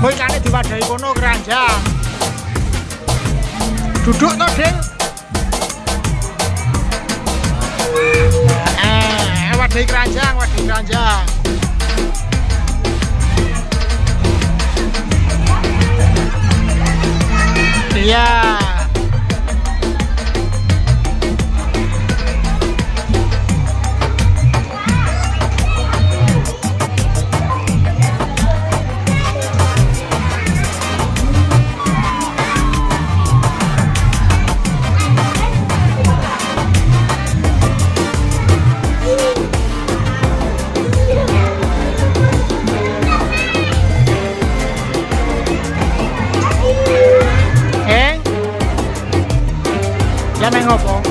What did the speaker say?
Kowe ikane diwadahi kono keranjang. Duduk to, Ding. Eh, wadahi keranjang, wadahi keranjang. Iya. po.